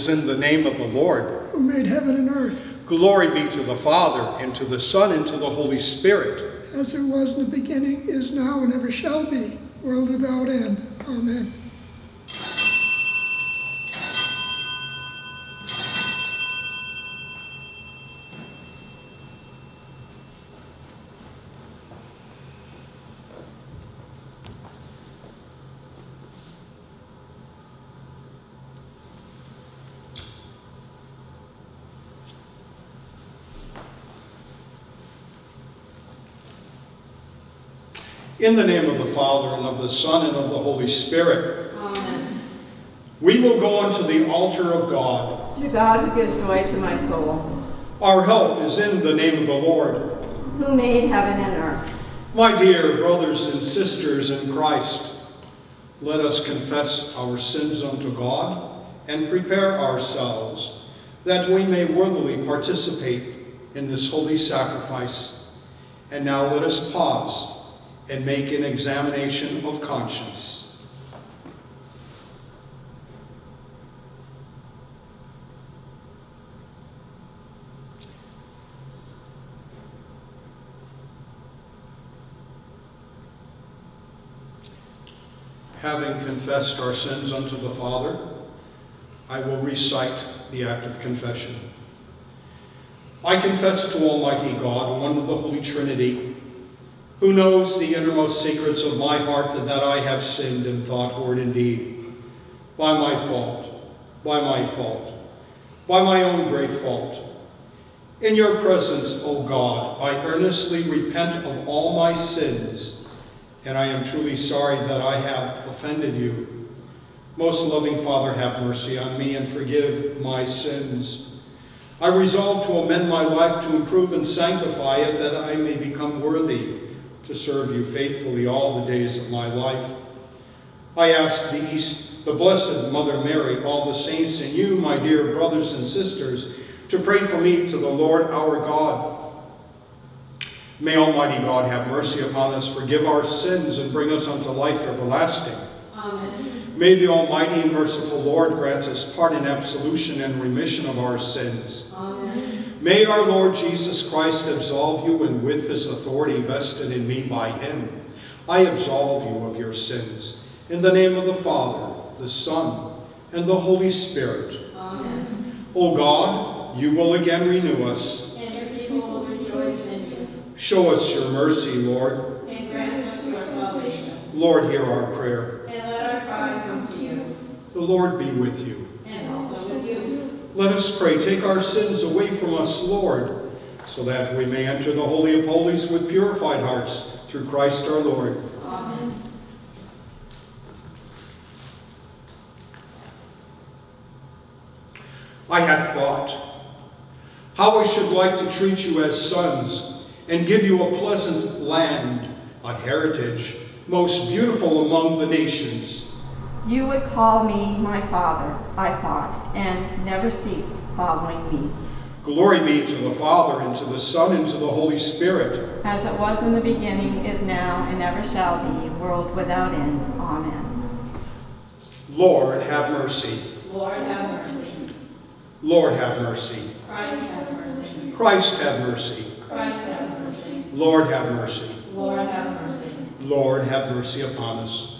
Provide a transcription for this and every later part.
Is in the name of the Lord. who made heaven and earth, Glory be to the Father, and to the Son, and to the Holy Spirit. as it was in the beginning, is now, and ever shall be, world without end. Amen. In the name of the Father, and of the Son, and of the Holy Spirit, Amen. we will go unto the altar of God. To God who gives joy to my soul, Our help is in the name of the Lord. who made heaven and earth. My dear brothers and sisters in Christ, let us confess our sins unto God and prepare ourselves that we may worthily participate in this holy sacrifice. And now let us pause and make an examination of conscience. Having confessed our sins unto the Father, I will recite the act of confession. I confess to Almighty God, one of the Holy Trinity, who knows the innermost secrets of my heart, that I have sinned in thought, word, and deed, by my fault, by my fault, by my own great fault. In your presence, O God, I earnestly repent of all my sins, and I am truly sorry that I have offended you. Most loving Father, have mercy on me and forgive my sins. I resolve to amend my life to improve and sanctify it that I may become worthy to serve you faithfully all the days of my life. I ask the, East, the Blessed Mother Mary, all the saints, and you, my dear brothers and sisters, to pray for me to the Lord our God. May Almighty God have mercy upon us, forgive our sins, and bring us unto life everlasting. Amen. May the Almighty and merciful Lord grant us pardon, absolution, and remission of our sins. Amen. May our Lord Jesus Christ absolve you, and with his authority vested in me by him, I absolve you of your sins. In the name of the Father, the Son, and the Holy Spirit. Amen. O God, you will again renew us. And your people will rejoice in you, Show us your mercy, Lord. and grant us your salvation. Lord, hear our prayer. And let our cry come to you, The Lord be with you. and also with you. Let us pray. Take our sins away from us, Lord, so that we may enter the Holy of Holies with purified hearts through Christ our Lord. Amen. I had thought how I should like to treat you as sons and give you a pleasant land, a heritage, most beautiful among the nations. You would call me my father, I thought, and never cease following me, Glory be to the Father, and to the Son, and to the Holy Spirit. as it was in the beginning, is now, and ever shall be, world without end. Amen. Lord, have mercy. Lord have mercy. Lord, have mercy. Christ have mercy. Christ, have mercy. Christ have mercy. Lord, have mercy. Lord have mercy. Lord, have mercy upon us.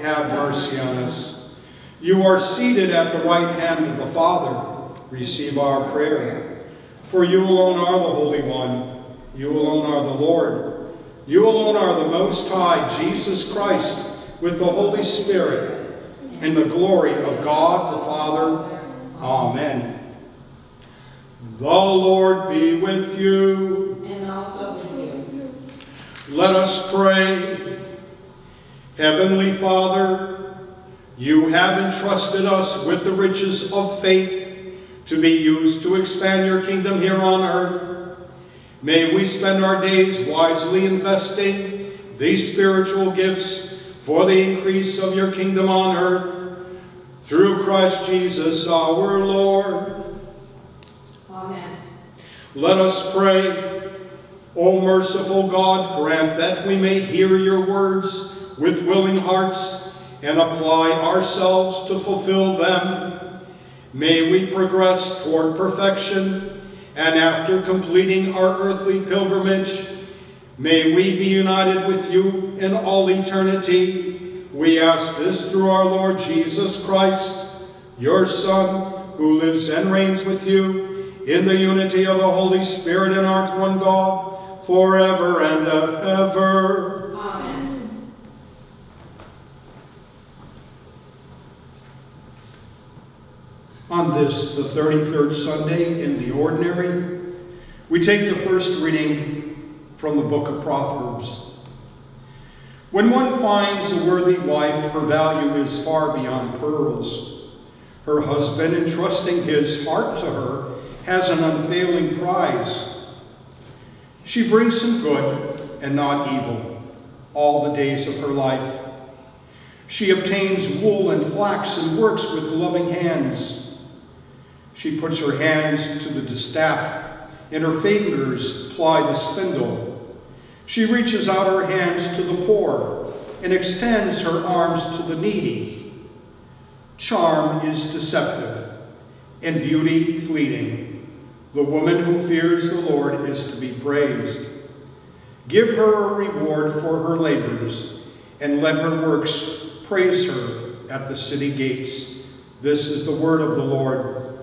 have mercy on us. You are seated at the right hand of the Father. Receive our prayer. For you alone are the Holy One. You alone are the Lord. You alone are the Most High, Jesus Christ, with the Holy Spirit, in the glory of God the Father. Amen. The Lord be with you. And also with you. Let us pray. Heavenly Father, you have entrusted us with the riches of faith to be used to expand your kingdom here on earth. May we spend our days wisely investing these spiritual gifts for the increase of your kingdom on earth. Through Christ Jesus our Lord. Amen. Let us pray. O merciful God, grant that we may hear your words with willing hearts and apply ourselves to fulfill them. May we progress toward perfection, and after completing our earthly pilgrimage, may we be united with you in all eternity. We ask this through our Lord Jesus Christ, your Son, who lives and reigns with you in the unity of the Holy Spirit and art one God, forever and ever. Amen. On this, the 33rd Sunday in the Ordinary, we take the first reading from the book of Proverbs. When one finds a worthy wife, her value is far beyond pearls. Her husband, entrusting his heart to her, has an unfailing prize. She brings him good and not evil all the days of her life. She obtains wool and flax and works with loving hands. She puts her hands to the distaff, and her fingers ply the spindle. She reaches out her hands to the poor and extends her arms to the needy. Charm is deceptive, and beauty fleeting. The woman who fears the Lord is to be praised. Give her a reward for her labors, and let her works praise her at the city gates. This is the word of the Lord.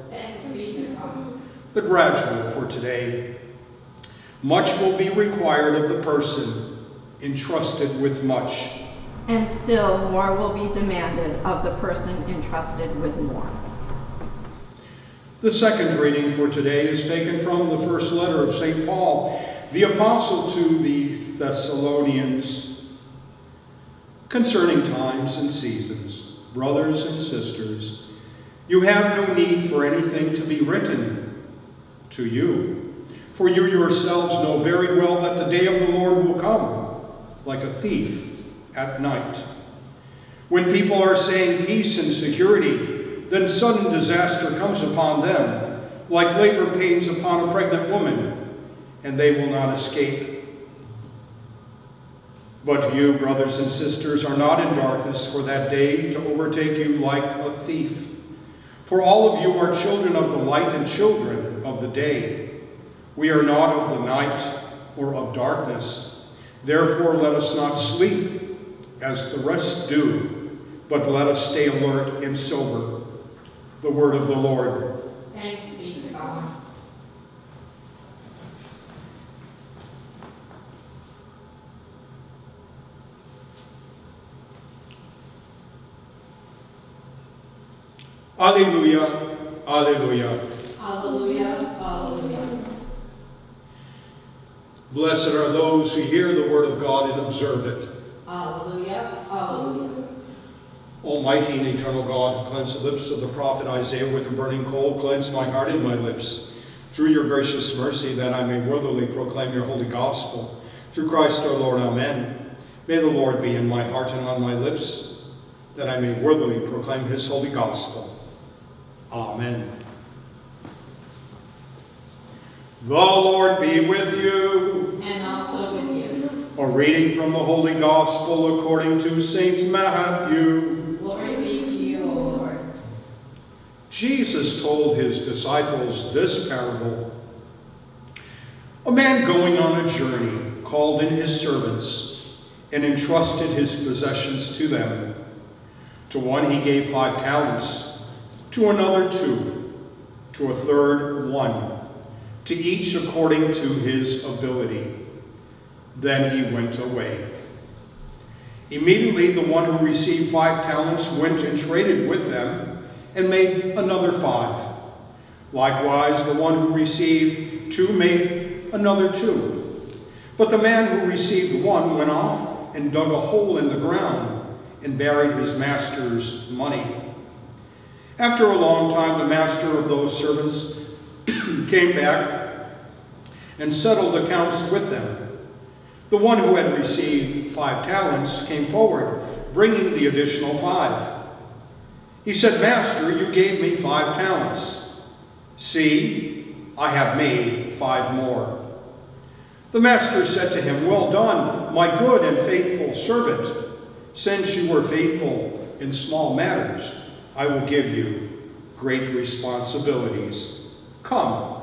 Thanks be to God. The gradual for today. Much will be required of the person entrusted with much. And still more will be demanded of the person entrusted with more. The second reading for today is taken from the first letter of St. Paul, the apostle to the Thessalonians, concerning times and seasons. Brothers and sisters, you have no need for anything to be written to you, for you yourselves know very well that the day of the Lord will come like a thief at night. When people are saying peace and security, then sudden disaster comes upon them, like labor pains upon a pregnant woman, and they will not escape. But you, brothers and sisters, are not in darkness for that day to overtake you like a thief. For all of you are children of the light and children of the day. We are not of the night or of darkness. Therefore, let us not sleep as the rest do, but let us stay alert and sober. The word of the Lord. Thanks be to God. Alleluia, Alleluia. Hallelujah, hallelujah. Blessed are those who hear the word of God and observe it. Hallelujah, hallelujah. Almighty and eternal God, cleanse the lips of the prophet Isaiah with a burning coal, cleanse my heart and my lips, through your gracious mercy, that I may worthily proclaim your holy gospel. Through Christ our Lord, amen. May the Lord be in my heart and on my lips, that I may worthily proclaim his holy gospel. Amen. The Lord be with you. And also with you. A reading from the Holy Gospel according to St. Matthew. Glory be to you, O Lord. Jesus told his disciples this parable. A man going on a journey called in his servants and entrusted his possessions to them. To one he gave five talents, to another two, to a third one, to each according to his ability. Then he went away. Immediately the one who received five talents went and traded with them and made another five. Likewise, the one who received two made another two. But the man who received one went off and dug a hole in the ground and buried his master's money. After a long time, the master of those servants came back and settled accounts with them. The one who had received five talents came forward, bringing the additional five. He said, Master, you gave me five talents. See, I have made five more. The master said to him, Well done, my good and faithful servant. Since you were faithful in small matters, I will give you great responsibilities. Come,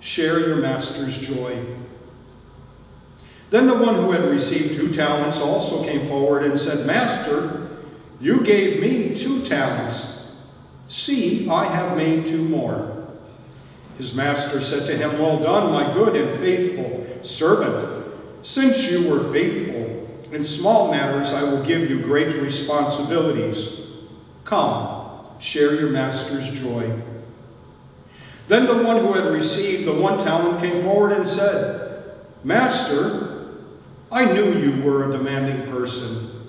share your master's joy. Then the one who had received two talents also came forward and said, Master, you gave me two talents. See, I have made two more. His master said to him, Well done, my good and faithful servant. Since you were faithful in small matters, I will give you great responsibilities. Come, share your master's joy. Then the one who had received the one talent came forward and said, Master, I knew you were a demanding person,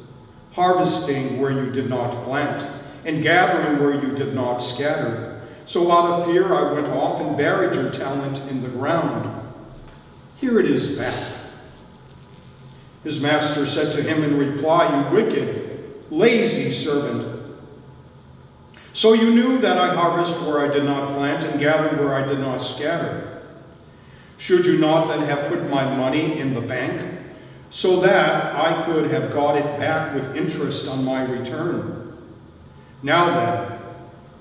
harvesting where you did not plant, and gathering where you did not scatter. So out of fear I went off and buried your talent in the ground. Here it is back. His master said to him in reply, You wicked, lazy servant. So you knew that I harvest where I did not plant and gather where I did not scatter. Should you not then have put my money in the bank, so that I could have got it back with interest on my return? Now then,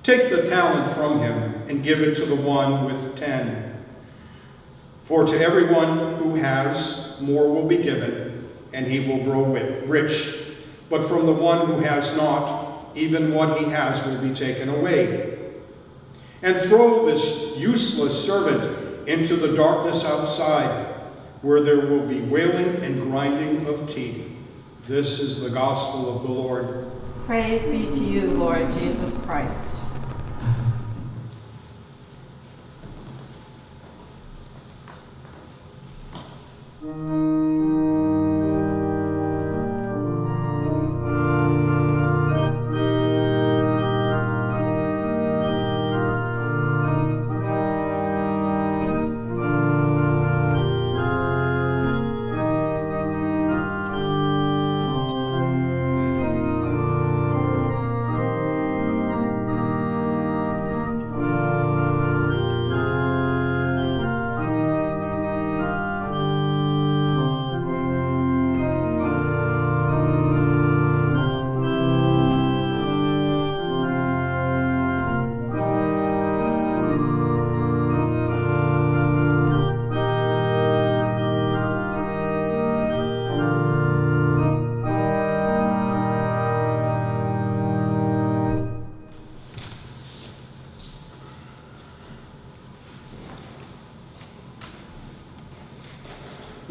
take the talent from him and give it to the one with ten. For to everyone who has, more will be given, and he will grow rich. But from the one who has not, even what he has will be taken away. And throw this useless servant into the darkness outside, where there will be wailing and grinding of teeth. This is the gospel of the Lord. Praise be to you, Lord Jesus Christ.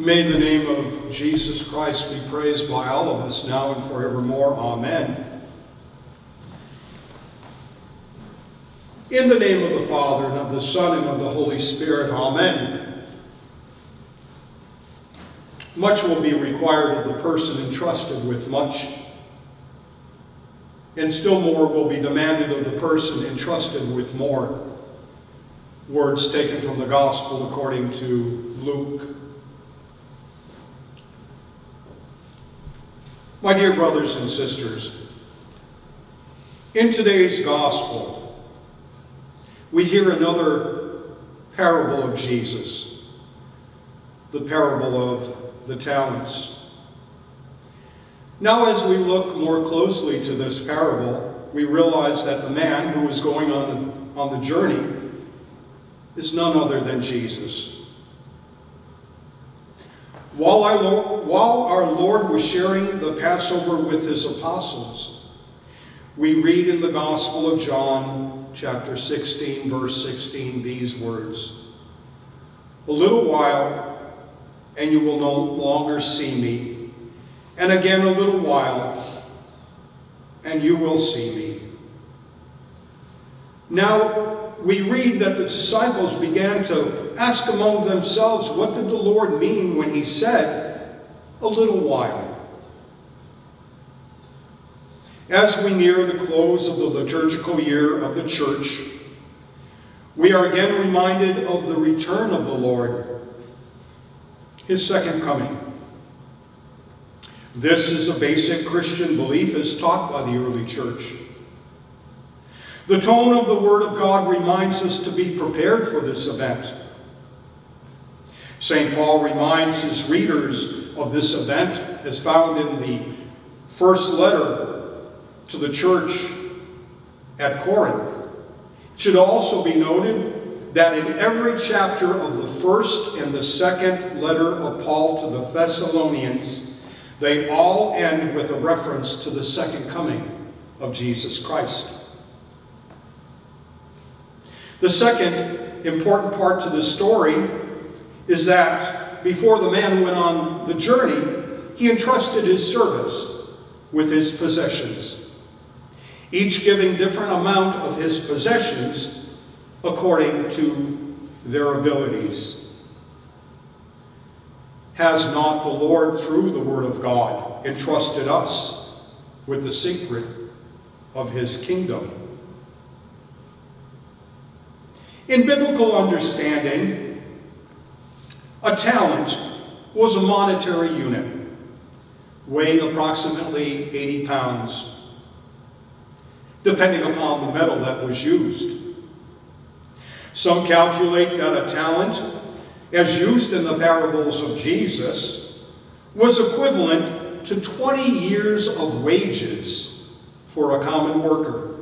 May the name of Jesus Christ be praised by all of us now and forevermore. Amen. In the name of the Father, and of the Son, and of the Holy Spirit. Amen. Much will be required of the person entrusted with much, and still more will be demanded of the person entrusted with more. Words taken from the Gospel according to Luke My dear brothers and sisters, in today's gospel, we hear another parable of Jesus, the parable of the talents. Now, as we look more closely to this parable, we realize that the man who is going on, on the journey is none other than Jesus. While our, Lord, while our Lord was sharing the Passover with his apostles, we read in the Gospel of John, chapter 16, verse 16, these words A little while, and you will no longer see me, and again a little while, and you will see me. Now, we read that the disciples began to ask among themselves, what did the Lord mean when he said, a little while? As we near the close of the liturgical year of the Church, we are again reminded of the return of the Lord, his second coming. This is a basic Christian belief as taught by the early church. The tone of the Word of God reminds us to be prepared for this event. St. Paul reminds his readers of this event as found in the first letter to the church at Corinth. It should also be noted that in every chapter of the first and the second letter of Paul to the Thessalonians, they all end with a reference to the second coming of Jesus Christ. The second important part to the story is that before the man went on the journey, he entrusted his servants with his possessions each giving different amount of his possessions according to their abilities. Has not the Lord, through the Word of God, entrusted us with the secret of his kingdom? In biblical understanding, a talent was a monetary unit, weighing approximately 80 pounds depending upon the metal that was used. Some calculate that a talent, as used in the parables of Jesus, was equivalent to 20 years of wages for a common worker.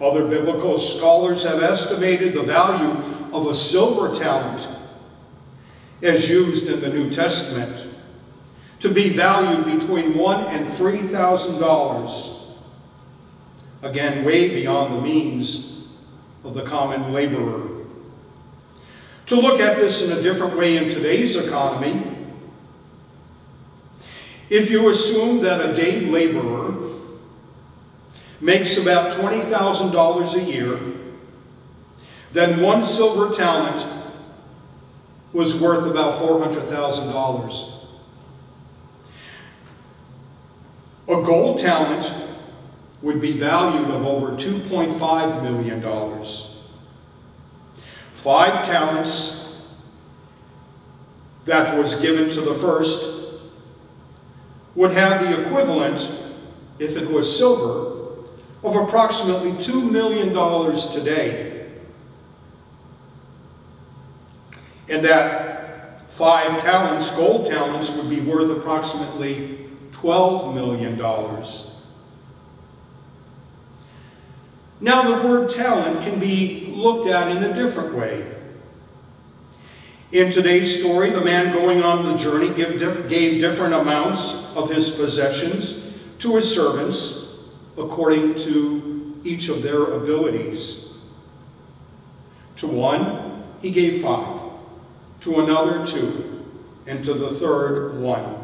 Other biblical scholars have estimated the value of a silver talent, as used in the New Testament, to be valued between one and three thousand dollars again way beyond the means of the common laborer. To look at this in a different way in today's economy, if you assume that a day laborer makes about $20,000 a year, then one silver talent was worth about $400,000. A gold talent would be valued of over $2.5 million. Five talents that was given to the first would have the equivalent, if it was silver, of approximately $2 million today. And that five talents, gold talents, would be worth approximately $12 million. Now the word talent can be looked at in a different way. In today's story, the man going on the journey gave different amounts of his possessions to his servants according to each of their abilities. To one, he gave five, to another, two, and to the third, one.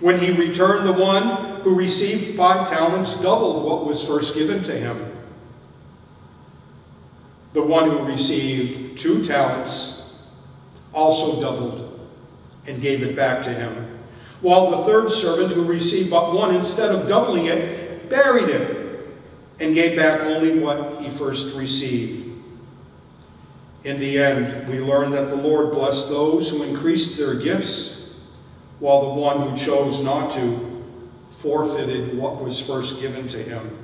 When he returned, the one who received five talents doubled what was first given to him. The one who received two talents also doubled and gave it back to him. While the third servant who received but one, instead of doubling it, buried it and gave back only what he first received. In the end, we learn that the Lord blessed those who increased their gifts while the one who chose not to forfeited what was first given to him.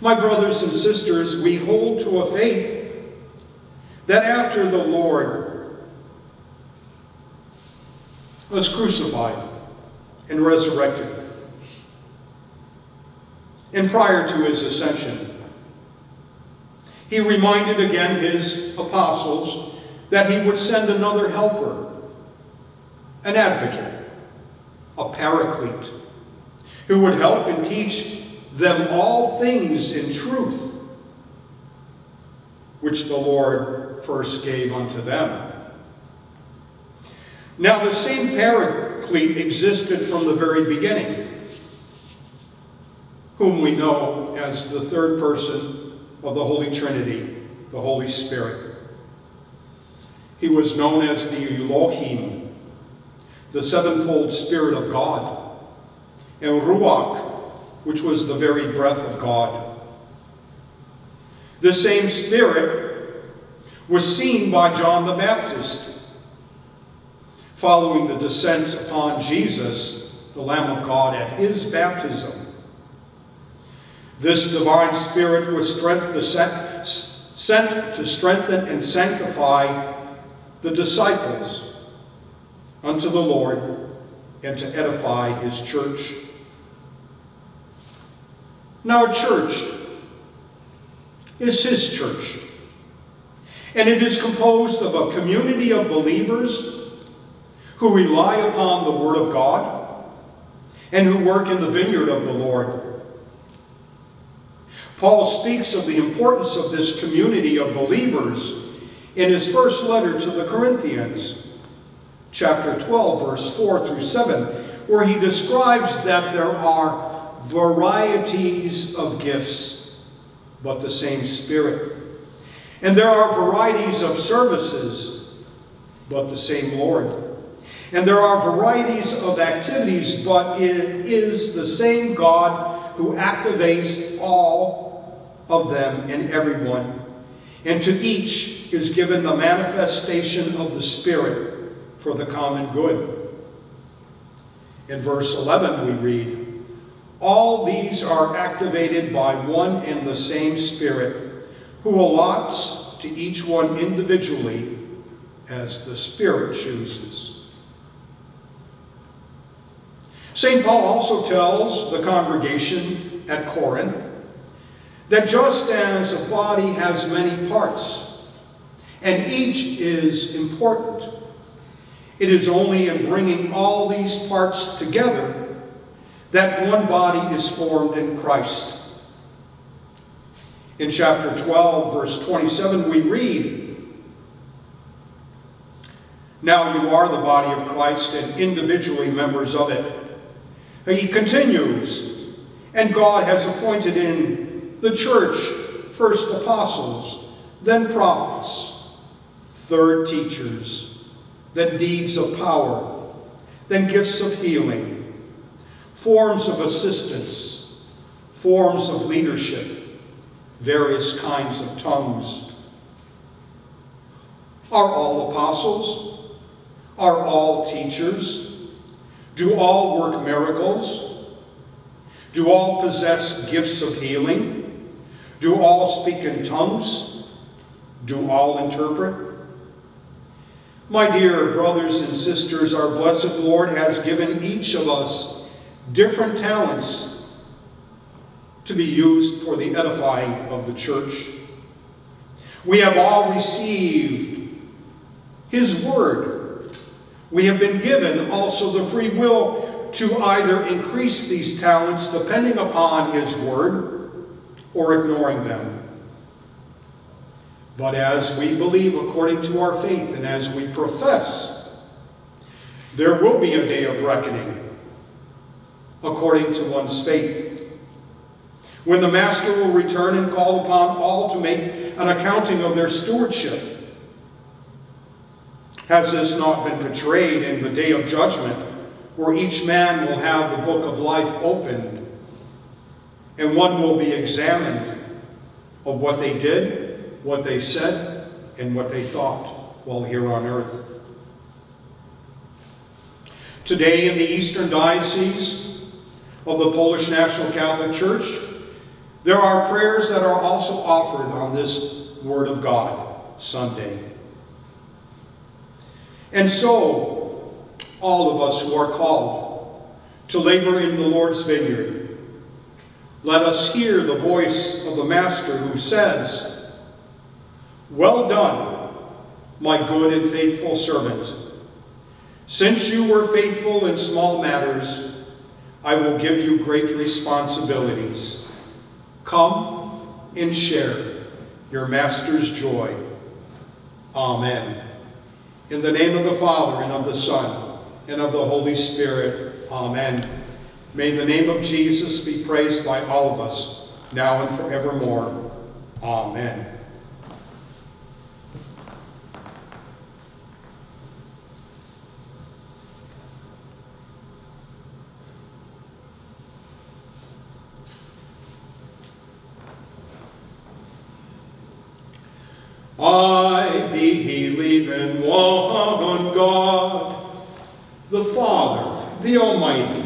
My brothers and sisters, we hold to a faith that after the Lord was crucified and resurrected, and prior to his ascension, he reminded again his apostles that he would send another helper an advocate, a paraclete, who would help and teach them all things in truth, which the Lord first gave unto them. Now, the same paraclete existed from the very beginning, whom we know as the third person of the Holy Trinity, the Holy Spirit. He was known as the Elohim, the sevenfold Spirit of God. and Ruach, which was the very breath of God. The same Spirit was seen by John the Baptist. Following the descent upon Jesus, the Lamb of God, at his baptism, this divine Spirit was sent to strengthen and sanctify the disciples unto the Lord and to edify his church. Now, church is his church, and it is composed of a community of believers who rely upon the Word of God and who work in the vineyard of the Lord. Paul speaks of the importance of this community of believers in his first letter to the Corinthians, chapter 12, verse 4 through 7, where he describes that there are varieties of gifts, but the same Spirit. And there are varieties of services, but the same Lord. And there are varieties of activities, but it is the same God who activates all of them and everyone. And to each is given the manifestation of the Spirit for the common good. In verse 11 we read, All these are activated by one and the same Spirit, who allots to each one individually as the Spirit chooses. St. Paul also tells the congregation at Corinth that just as a body has many parts, and each is important, it is only in bringing all these parts together that one body is formed in Christ. In chapter 12, verse 27, we read, Now you are the body of Christ and individually members of it. He continues, and God has appointed in the church first apostles, then prophets, third teachers, then deeds of power, then gifts of healing, forms of assistance, forms of leadership, various kinds of tongues. Are all apostles? Are all teachers? Do all work miracles? Do all possess gifts of healing? Do all speak in tongues? Do all interpret? My dear brothers and sisters, our blessed Lord has given each of us different talents to be used for the edifying of the church. We have all received His Word. We have been given also the free will to either increase these talents depending upon His Word or ignoring them. But as we believe according to our faith and as we profess, there will be a day of reckoning according to one's faith. When the Master will return and call upon all to make an accounting of their stewardship. Has this not been portrayed in the day of judgment, where each man will have the book of life opened, and one will be examined of what they did what they said and what they thought while here on earth. Today in the Eastern Diocese of the Polish National Catholic Church, there are prayers that are also offered on this Word of God Sunday. And so, all of us who are called to labor in the Lord's vineyard, let us hear the voice of the Master who says, well done, my good and faithful servant. Since you were faithful in small matters, I will give you great responsibilities. Come and share your master's joy. Amen. In the name of the Father, and of the Son, and of the Holy Spirit. Amen. May the name of Jesus be praised by all of us, now and forevermore. Amen. I believe in one God, the Father, the Almighty,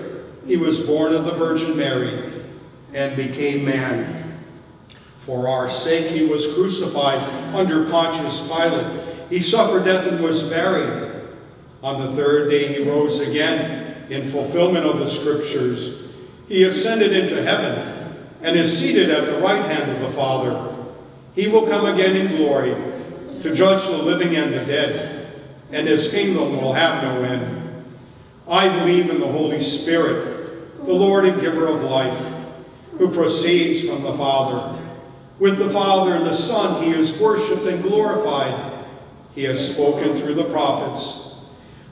he was born of the Virgin Mary and became man. For our sake he was crucified under Pontius Pilate. He suffered death and was buried. On the third day he rose again in fulfillment of the scriptures. He ascended into heaven and is seated at the right hand of the Father. He will come again in glory to judge the living and the dead, and his kingdom will have no end. I believe in the Holy Spirit, the Lord and giver of life, who proceeds from the Father. With the Father and the Son he is worshipped and glorified. He has spoken through the prophets.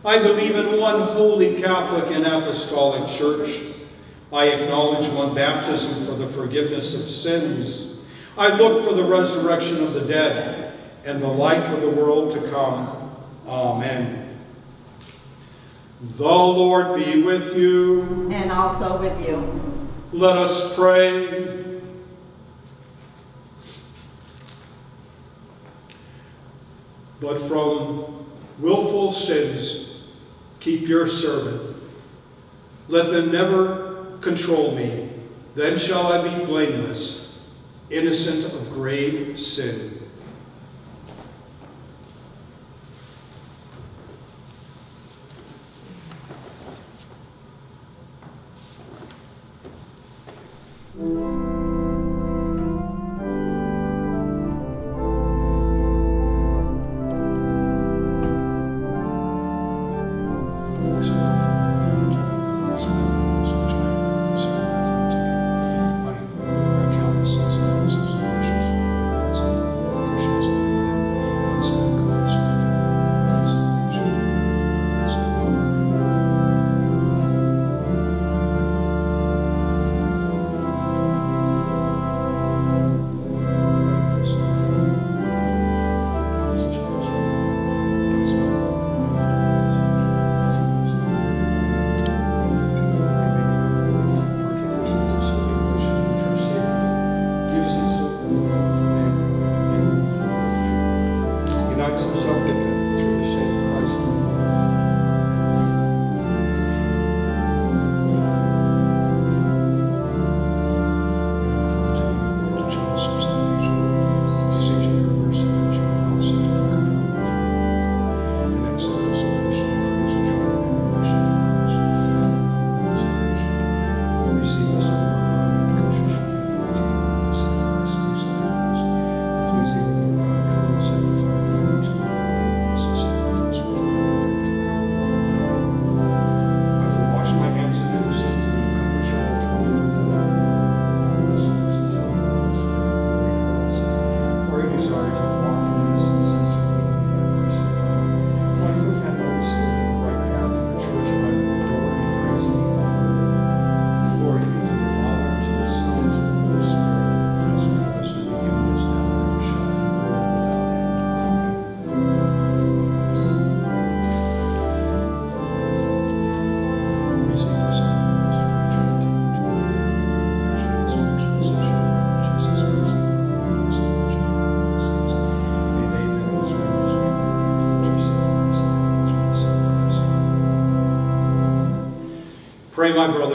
I believe in one holy Catholic and apostolic church. I acknowledge one baptism for the forgiveness of sins. I look for the resurrection of the dead and the life of the world to come. Amen. The Lord be with you. And also with you. Let us pray. But from willful sins, keep your servant. Let them never control me. Then shall I be blameless innocent of grave sin.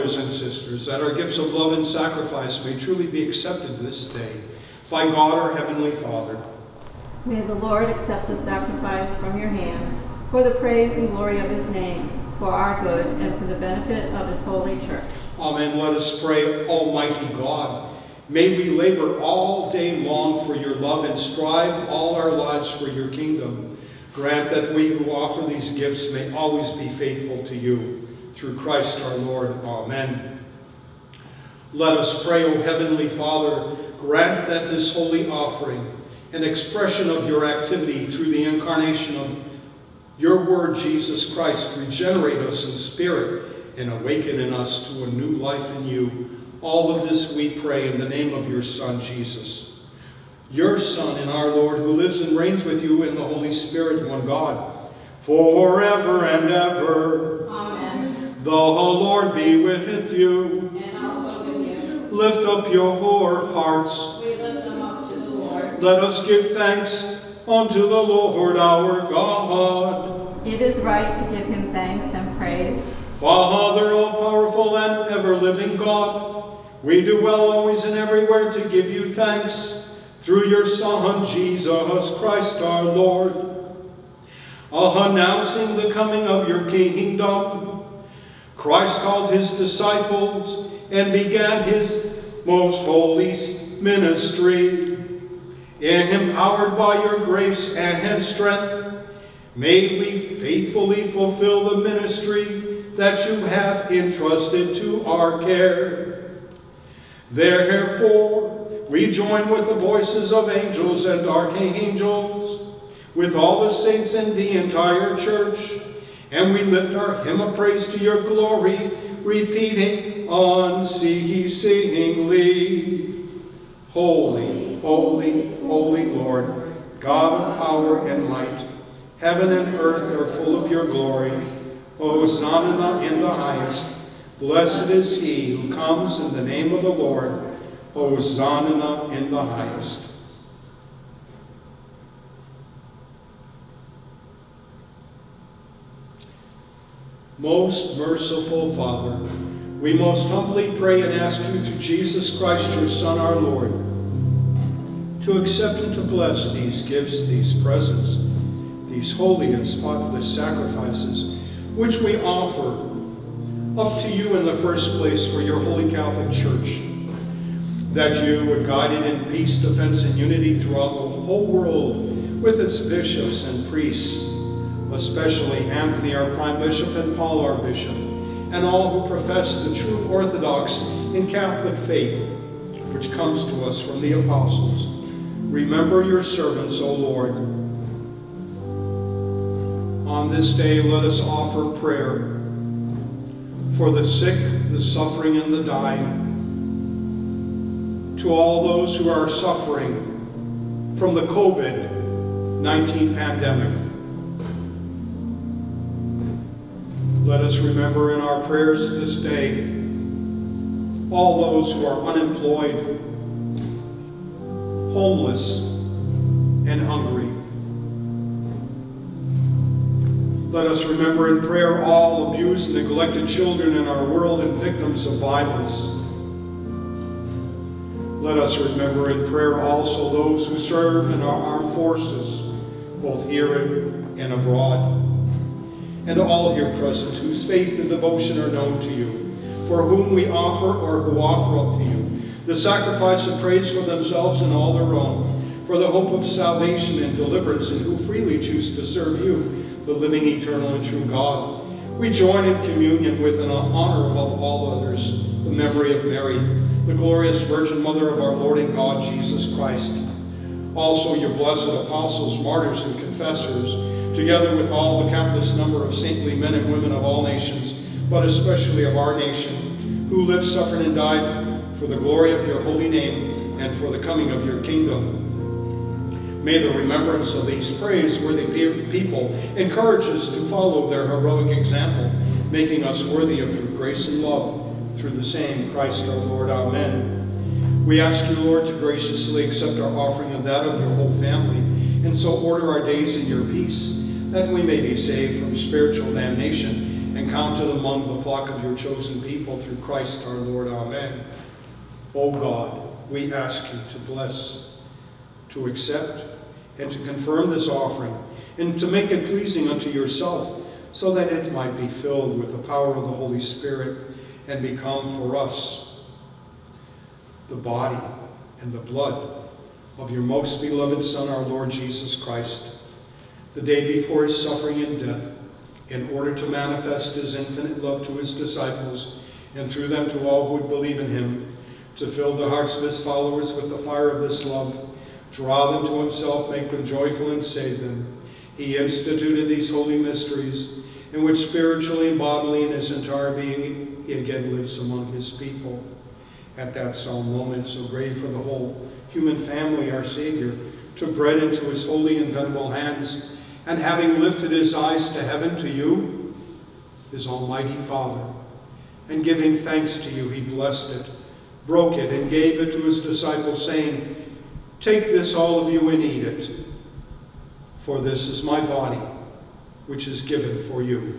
Brothers and sisters, that our gifts of love and sacrifice may truly be accepted this day by God our Heavenly Father. May the Lord accept the sacrifice from your hands for the praise and glory of his name, for our good and for the benefit of his holy church. Amen. Let us pray, Almighty God. May we labor all day long for your love and strive all our lives for your kingdom. Grant that we who offer these gifts may always be faithful to you. Through Christ our Lord. Amen. Let us pray, O Heavenly Father, grant that this holy offering an expression of your activity through the incarnation of your word, Jesus Christ. Regenerate us in spirit and awaken in us to a new life in you. All of this we pray in the name of your Son, Jesus. Your Son and our Lord, who lives and reigns with you in the Holy Spirit, one God, forever and ever. Amen. The Lord be with you. And also with you. Lift up your whole hearts. We lift them up to the Lord. Let us give thanks unto the Lord our God. It is right to give him thanks and praise. Father, all-powerful and ever-living God, we do well always and everywhere to give you thanks through your Son, Jesus Christ our Lord. Announcing the coming of your kingdom, Christ called his disciples and began his most holy ministry. Empowered by your grace and strength, may we faithfully fulfill the ministry that you have entrusted to our care. Therefore, we join with the voices of angels and archangels, with all the saints and the entire church, and we lift our hymn of praise to your glory, repeating unceasingly. Holy, holy, holy Lord, God of power and might, heaven and earth are full of your glory. Hosanna in the highest. Blessed is he who comes in the name of the Lord. Hosanna in the highest. Most merciful Father, we most humbly pray and ask you through Jesus Christ, your Son, our Lord, to accept and to bless these gifts, these presents, these holy and spotless sacrifices, which we offer up to you in the first place for your holy Catholic Church, that you would guide it in peace, defense, and unity throughout the whole world with its bishops and priests, especially Anthony, our Prime Bishop, and Paul, our Bishop, and all who profess the true Orthodox and Catholic faith, which comes to us from the apostles. Remember your servants, O Lord. On this day, let us offer prayer for the sick, the suffering, and the dying, to all those who are suffering from the COVID-19 pandemic. Let us remember in our prayers this day all those who are unemployed, homeless, and hungry. Let us remember in prayer all abused and neglected children in our world and victims of violence. Let us remember in prayer also those who serve in our armed forces, both here and abroad, and all here present whose faith and devotion are known to you, for whom we offer or who offer up to you the sacrifice of praise for themselves and all their own, for the hope of salvation and deliverance, and who freely choose to serve you, the living, eternal, and true God. We join in communion with and honor above all others the memory of Mary, the glorious Virgin Mother of our Lord and God, Jesus Christ. Also your blessed apostles, martyrs, and confessors, together with all the countless number of saintly men and women of all nations, but especially of our nation, who lived, suffered, and died for the glory of your holy name and for the coming of your kingdom. May the remembrance of these praiseworthy people encourage us to follow their heroic example, making us worthy of your grace and love through the same Christ our Lord. Amen. We ask you, Lord, to graciously accept our offering and that of your whole family, and so order our days in your peace, that we may be saved from spiritual damnation and counted among the flock of your chosen people through Christ our Lord. Amen. O God, we ask you to bless, to accept, and to confirm this offering, and to make it pleasing unto yourself, so that it might be filled with the power of the Holy Spirit and become for us the body and the blood of your most beloved Son, our Lord Jesus Christ, the day before his suffering and death, in order to manifest his infinite love to his disciples, and through them to all who would believe in him, to fill the hearts of his followers with the fire of this love, draw them to himself, make them joyful, and save them. He instituted these holy mysteries, in which spiritually and bodily in his entire being he again lives among his people. At that solemn moment, so great for the whole human family, our Savior took bread into his holy and venerable hands, and having lifted his eyes to heaven to you, his almighty Father, and giving thanks to you, he blessed it, broke it, and gave it to his disciples, saying, Take this, all of you, and eat it, for this is my body, which is given for you.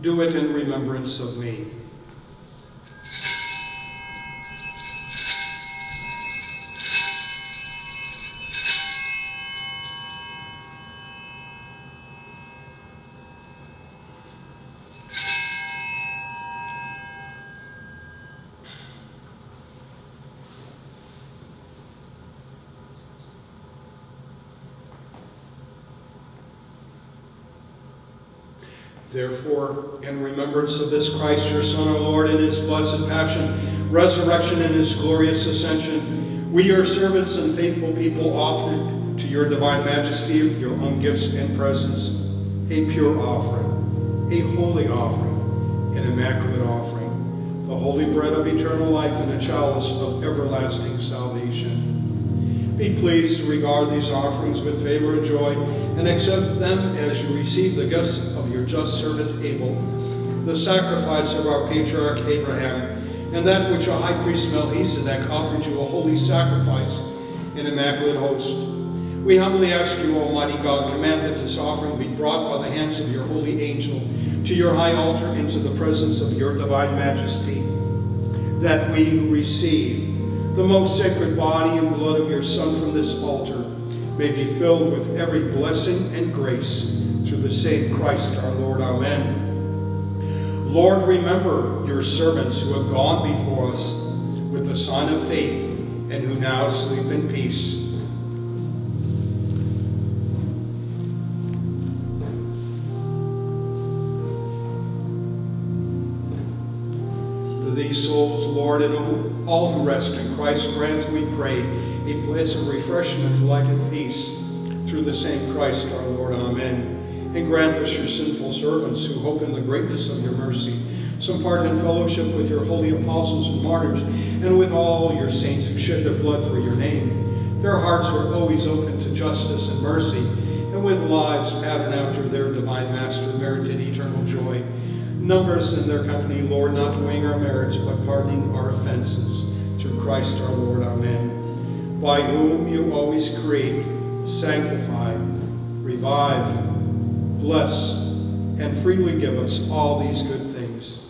do it in remembrance of me. Therefore, in remembrance of this Christ, your Son, our Lord, in his blessed passion, resurrection, and his glorious ascension, we, your servants and faithful people, offer to your divine majesty of your own gifts and presents a pure offering, a holy offering, an immaculate offering, the holy bread of eternal life and a chalice of everlasting salvation. Be pleased to regard these offerings with favor and joy, and accept them as you receive the gifts just servant Abel, the sacrifice of our patriarch Abraham, and that which our high priest Melchizedek offered you a holy sacrifice, an immaculate host. We humbly ask you, Almighty God, command that this offering be brought by the hands of your holy angel to your high altar into the presence of your divine majesty, that we who receive the most sacred body and blood of your Son from this altar may be filled with every blessing and grace through the same Christ our Lord. Amen. Lord, remember your servants who have gone before us with the sign of faith and who now sleep in peace. To these souls, Lord, and all who rest in Christ, grant, we pray, a place of refreshment, light, and peace through the same Christ our Lord. Amen. And grant us, your sinful servants, who hope in the greatness of your mercy, some part in fellowship with your holy apostles and martyrs, and with all your saints who shed their blood for your name. Their hearts were always open to justice and mercy, and with lives patterned after their divine master merited eternal joy numbers in their company, Lord, not weighing our merits, but pardoning our offenses. Through Christ our Lord. Amen. By whom you always create, sanctify, revive, bless, and freely give us all these good things.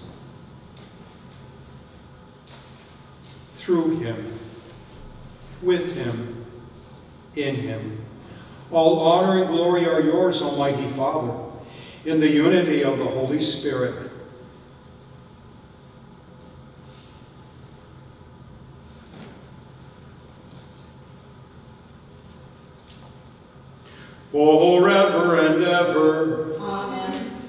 Through him, with him, in him. All honor and glory are yours, Almighty Father, in the unity of the Holy Spirit Oh, forever and ever. Amen.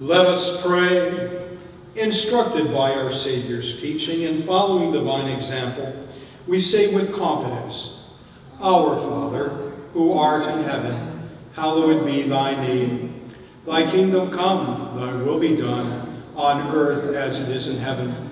Let us pray. Instructed by our Savior's teaching and following divine example, we say with confidence, Our Father, who art in heaven, hallowed be thy name. Thy kingdom come, thy will be done, on earth as it is in heaven.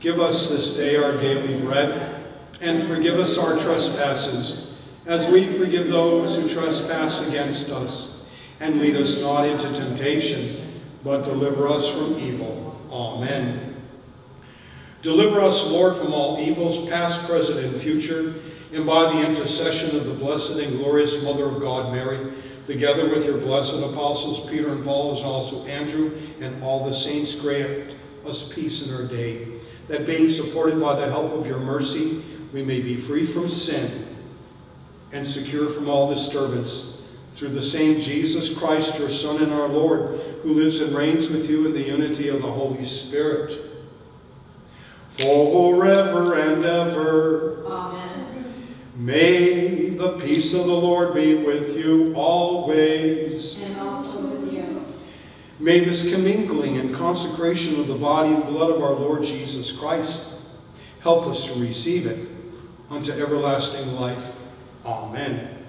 Give us this day our daily bread, and forgive us our trespasses, as we forgive those who trespass against us. And lead us not into temptation, but deliver us from evil. Amen. Deliver us, Lord, from all evils, past, present, and future, and by the intercession of the blessed and glorious Mother of God, Mary, together with your blessed apostles, Peter and Paul, as also Andrew, and all the saints, grant us peace in our day, that being supported by the help of your mercy, we may be free from sin and secure from all disturbance, through the same Jesus Christ, your Son and our Lord, who lives and reigns with you in the unity of the Holy Spirit, forever and ever. Amen. May the peace of the Lord be with you always. And also with you. May this commingling and consecration of the body and blood of our Lord Jesus Christ help us to receive it unto everlasting life. Amen.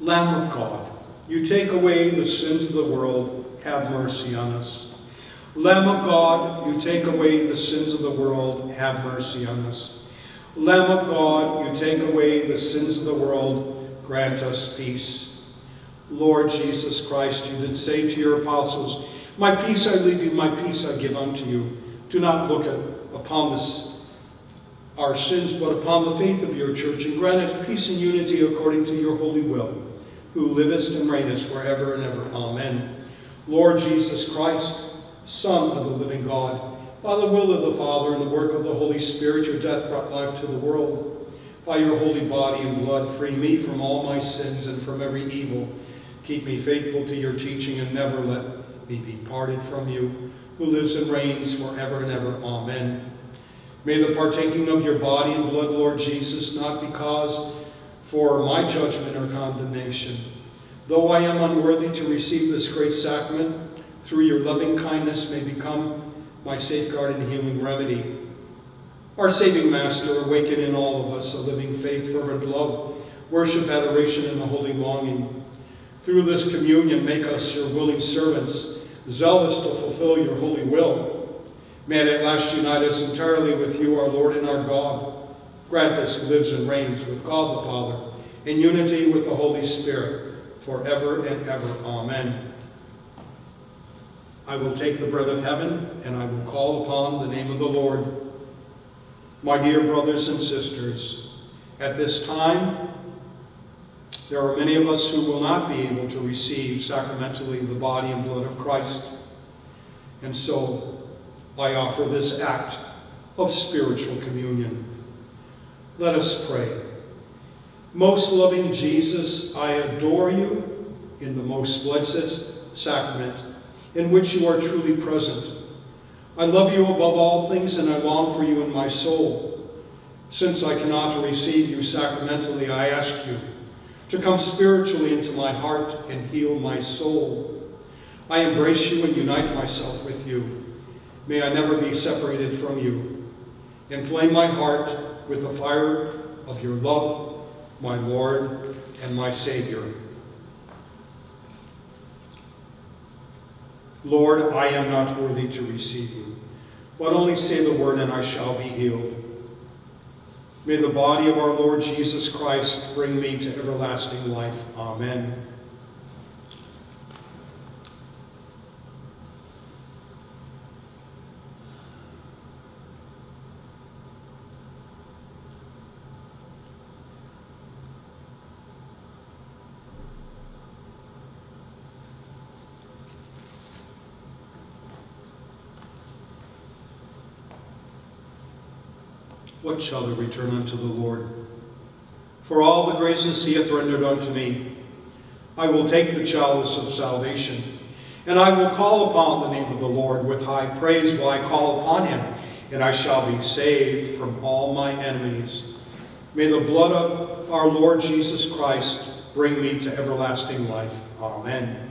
Lamb of God, you take away the sins of the world, have mercy on us. Lamb of God, you take away the sins of the world, have mercy on us. Lamb of God, you take away the sins of the world, grant us peace. Lord Jesus Christ, you did say to your apostles, My peace I leave you, my peace I give unto you. Do not look upon this, our sins, but upon the faith of your church, and grant us peace and unity according to your holy will, who livest and reignest forever and ever. Amen. Lord Jesus Christ, Son of the living God, by the will of the Father and the work of the Holy Spirit, your death brought life to the world. By your holy body and blood, free me from all my sins and from every evil. Keep me faithful to your teaching and never let me be parted from you, who lives and reigns forever and ever. Amen. May the partaking of your body and blood, Lord Jesus, not be cause for my judgment or condemnation. Though I am unworthy to receive this great sacrament, through your loving kindness may become my safeguard and healing remedy. Our saving Master, awaken in all of us a living faith, fervent love, worship, adoration, and a holy longing. Through this communion, make us your willing servants, zealous to fulfill your holy will. May at last unite us entirely with you, our Lord and our God. Grant this who lives and reigns with God the Father, in unity with the Holy Spirit, forever and ever. Amen. I will take the bread of heaven, and I will call upon the name of the Lord. My dear brothers and sisters, at this time, there are many of us who will not be able to receive sacramentally the body and blood of Christ. And so I offer this act of spiritual communion. Let us pray. Most loving Jesus, I adore you in the most blessed sacrament in which you are truly present. I love you above all things and I long for you in my soul. Since I cannot receive you sacramentally, I ask you to come spiritually into my heart and heal my soul. I embrace you and unite myself with you. May I never be separated from you. Inflame my heart with the fire of your love, my Lord and my Savior. Lord, I am not worthy to receive you, but only say the word and I shall be healed. May the body of our Lord Jesus Christ bring me to everlasting life. Amen. Shall I return unto the Lord? For all the graces he hath rendered unto me, I will take the chalice of salvation, and I will call upon the name of the Lord with high praise will I call upon him, and I shall be saved from all my enemies. May the blood of our Lord Jesus Christ bring me to everlasting life. Amen.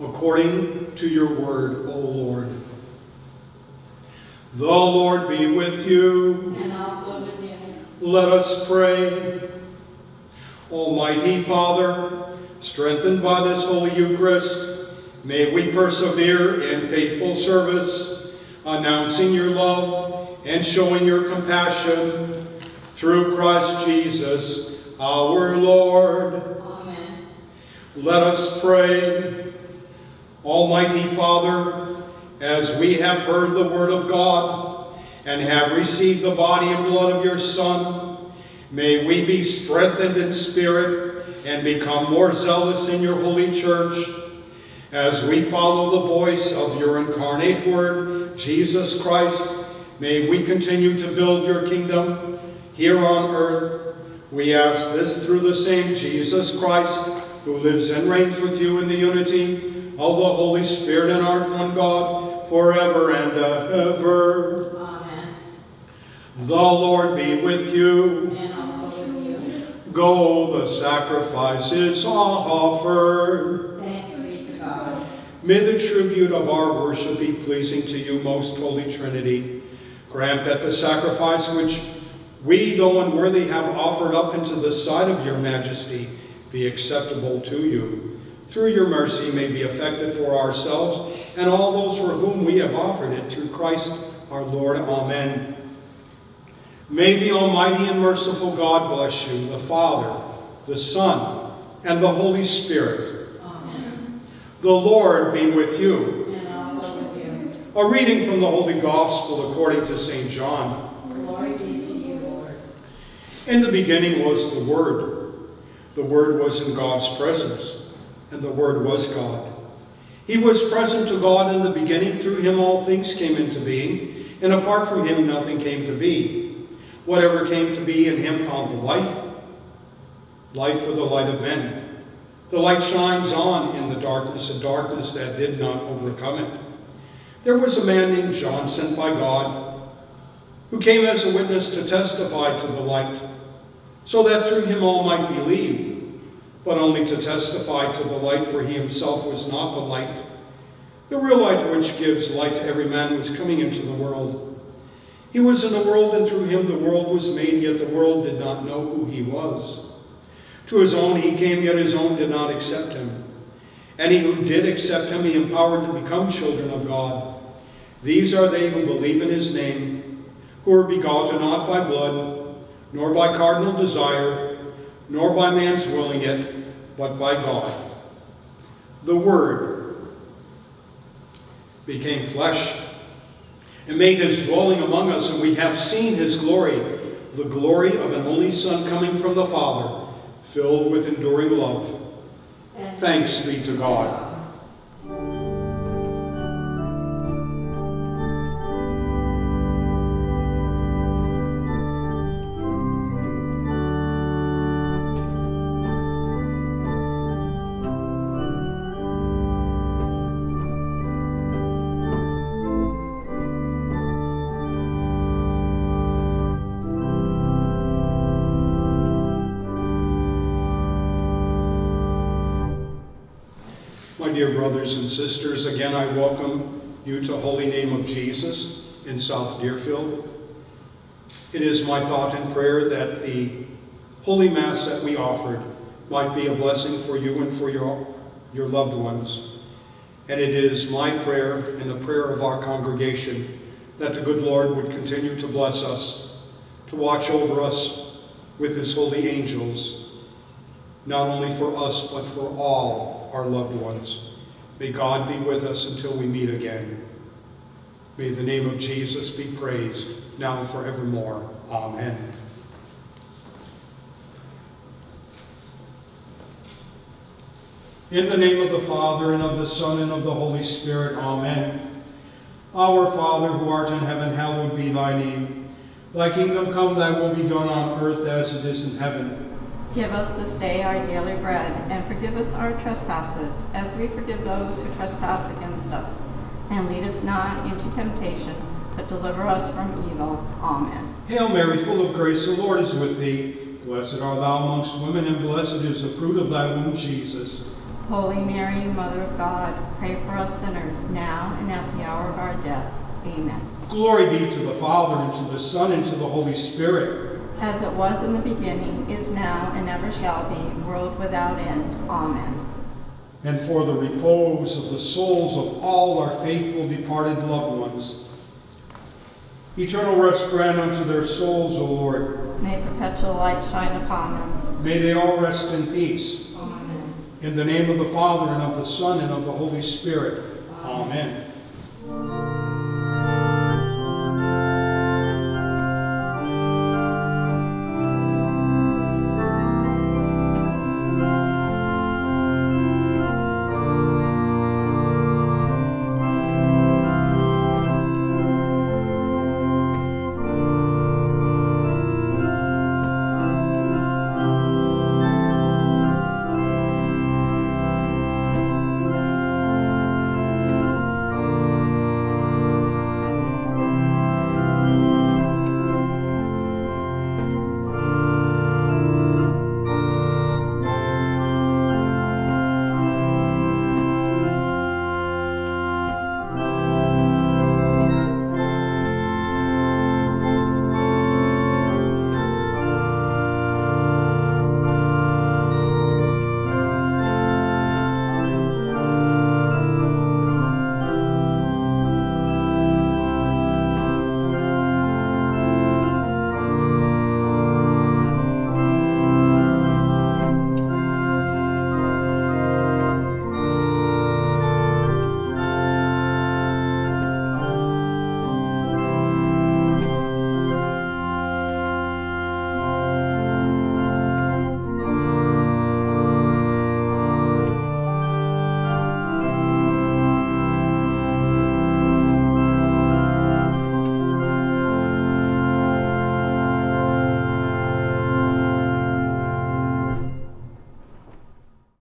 According to your word, O Lord. The Lord be with you. And also with you. Let us pray. Almighty Father, strengthened by this Holy Eucharist, may we persevere in faithful service, announcing your love and showing your compassion through Christ Jesus, our Lord. Let us pray. Almighty Father, as we have heard the word of God and have received the body and blood of your Son, may we be strengthened in spirit and become more zealous in your holy church as we follow the voice of your incarnate word, Jesus Christ. May we continue to build your kingdom here on earth. We ask this through the same Jesus Christ, who lives and reigns with you in the unity of the Holy Spirit and art one God, forever and ever. Amen. The Lord be with you. And also with you. Go, the sacrifices offered. Thanks be to God. May the tribute of our worship be pleasing to you, most holy Trinity. Grant that the sacrifice which we, though unworthy, have offered up into the sight of your majesty be acceptable to you. Through your mercy may be effective for ourselves and all those for whom we have offered it through Christ our Lord. Amen. May the Almighty and merciful God bless you, the Father, the Son, and the Holy Spirit. Amen. The Lord be with you. And also with you. A reading from the Holy Gospel according to St. John. Glory be to you, Lord. In the beginning was the Word. The Word was in God's presence, and the Word was God. He was present to God in the beginning. Through him all things came into being, and apart from him nothing came to be. Whatever came to be in him found life, life for the light of men. The light shines on in the darkness, a darkness that did not overcome it. There was a man named John sent by God, who came as a witness to testify to the light, so that through him all might believe, but only to testify to the light, for he himself was not the light. The real light which gives light to every man was coming into the world. He was in the world, and through him the world was made, yet the world did not know who he was. To his own he came, yet his own did not accept him. Any who did accept him, he empowered to become children of God. These are they who believe in his name, who are begotten not by blood, nor by cardinal desire, nor by man's willing it, but by God. The Word became flesh and made his dwelling among us, and we have seen his glory, the glory of an only Son coming from the Father, filled with enduring love. Thanks be to God. Brothers and sisters, again I welcome you to Holy Name of Jesus in South Deerfield. It is my thought and prayer that the Holy Mass that we offered might be a blessing for you and for your, your loved ones. And it is my prayer and the prayer of our congregation that the good Lord would continue to bless us, to watch over us with his holy angels, not only for us, but for all our loved ones. May God be with us until we meet again. May the name of Jesus be praised, now and forevermore. Amen. In the name of the Father, and of the Son, and of the Holy Spirit. Amen. Our Father, who art in heaven, hallowed be thy name. Thy kingdom come, thy will be done on earth as it is in heaven. Give us this day our daily bread, and forgive us our trespasses, as we forgive those who trespass against us. And lead us not into temptation, but deliver us from evil. Amen. Hail Mary, full of grace, the Lord is with thee. Blessed art thou amongst women, and blessed is the fruit of thy womb, Jesus. Holy Mary, Mother of God, pray for us sinners, now and at the hour of our death. Amen. Glory be to the Father, and to the Son, and to the Holy Spirit. As it was in the beginning, is now, and ever shall be, world without end. Amen. And for the repose of the souls of all our faithful departed loved ones. Eternal rest grant unto their souls, O Lord. May perpetual light shine upon them. May they all rest in peace. Amen. In the name of the Father, and of the Son, and of the Holy Spirit. Amen.